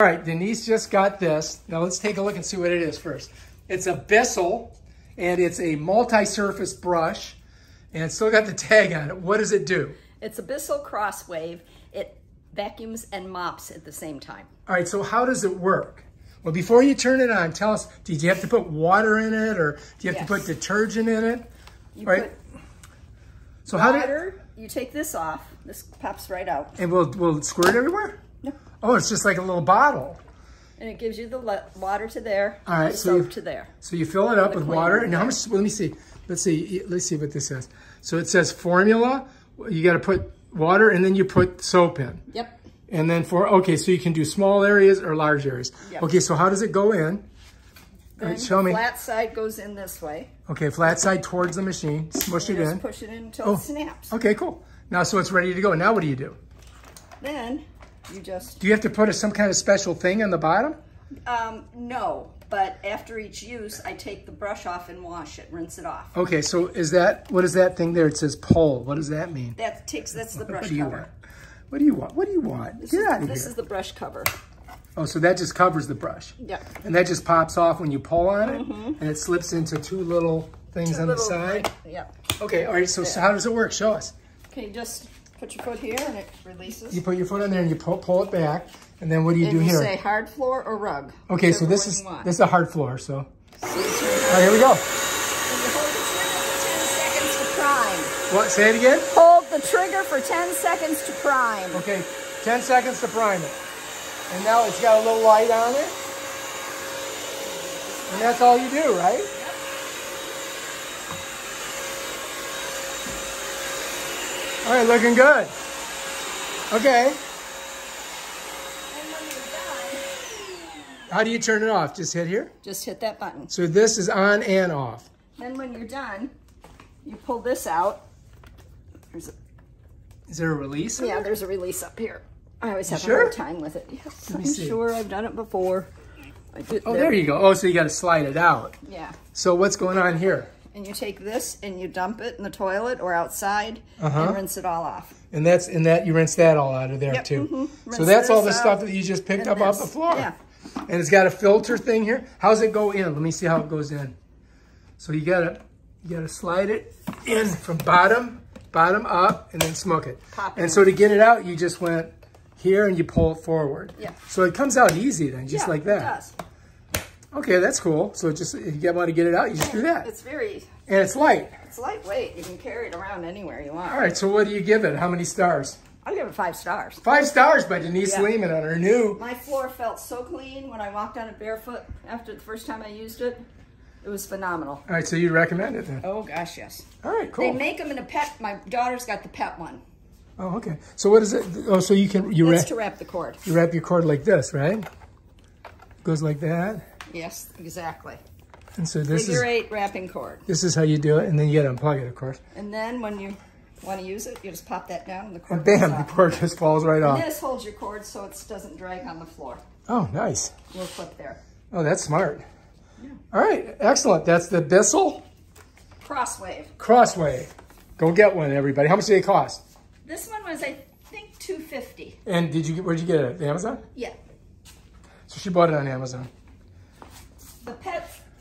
All right, Denise just got this. Now let's take a look and see what it is first. It's a Bissell, and it's a multi-surface brush, and it's still got the tag on it. What does it do? It's a Bissell Crosswave. It vacuums and mops at the same time. All right, so how does it work? Well, before you turn it on, tell us, did you have to put water in it, or do you have Yes. to put detergent in it? You Right. put So how did, water, you take this off. This pops right out. and we'll, we'll squirt it everywhere? No. Oh, it's just like a little bottle. And it gives you the water to there, All right, the so you- to there. So you fill it up with water, and how much? Well, let me see. Let's see. Let's see what this says. So it says formula. You got to put water, and then you put soap in, Yep. and then for okay, so you can do small areas or large areas. Yep. Okay, so how does it go in? Right, show me. Flat side goes in this way. Okay, flat side towards the machine. Smush You it just in. push it in until Oh. it snaps. Okay, cool. Now, so it's ready to go. Now, what do you do? Then you just, Do you have to put a, some kind of special thing on the bottom? um, no, but after each use, I take the brush off and wash it, rinse it off. Okay, so is that what is that thing there? It says pull. What does that mean? That takes, that's the brush What do you cover. want? What do you want? What do you want? This, Get is, out of this here. is the brush cover. Oh, so that just covers the brush. Yeah. And that just pops off when you pull on it, and it slips into two little things. Two on little- the side. Yeah. Okay, all right, so, so how does it work? Show us. Okay, just put your foot here and it releases. You put your foot on there and you pull, pull it back, and then what do you and do you here? say hard floor or rug. okay, so this is this is a hard floor, so. So you turn it All right, here we go. And you hold the trigger for 10 seconds to prime. What, say it again? Hold the trigger for 10 seconds to prime. Okay, 10 seconds to prime it. And now it's got a little light on it. And that's all you do, right? All right, looking good. Okay, And when you're done, how do you turn it off? Just hit here? just hit that button. So this is on and off. Then when you're done, you pull this out. There's a, Is there a release? yeah, there? there's a release up here. I always have sure? a hard time with it. Yes, I'm see. sure I've done it before. I did, Oh, there you go. Oh, so you got to slide it out. Yeah. So what's going on here? And you take this and you dump it in the toilet or outside Uh-huh. and rinse it all off. And that's and that you rinse that all out of there Yep, too. mhm. So that's all the this stuff that you just picked up off the floor. Yeah. And it's got a filter thing here. How's it go in? Let me see how it goes in. So you gotta you gotta slide it in from bottom bottom up and then smoke it. Pop and in. so to get it out, you just went here and you pull it forward. Yeah. So it comes out easy then, just Yeah, like It that. Okay, that's cool. So just if you want to get it out, you just do that. It's very, And it's light. it's lightweight. You can carry it around anywhere you want. All right, so what do you give it? How many stars? I'll give it five stars. Five stars by Denise Yeah. Leeman on her new. My floor felt so clean when I walked on it barefoot after the first time I used it. It was phenomenal. All right, so you recommend it then? Oh gosh, yes. All right, cool. They make them in a pet. My daughter's got the pet one. Oh, okay. So what is it? Oh, so you can you That's wrap, to wrap the cord. you wrap your cord like this, right? Goes like that, Yes, exactly. and so this Figure is eight wrapping cord. this is how you do it, and then you got to unplug it, of course. And then when you want to use it, you just pop that down and the cord And bam, the cord just falls right off. This holds your cord so it doesn't drag on the floor. Oh, nice. Little clip there. Oh, that's smart. Yeah. All right, excellent. That's the Bissell Crosswave. Crosswave. Go get one, everybody. How much do they cost? This one was, I think, 250 And did you get where'd you get it? Amazon? Yeah. So she bought it on Amazon.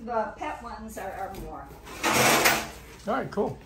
The pet, ones are, are more. All right, cool.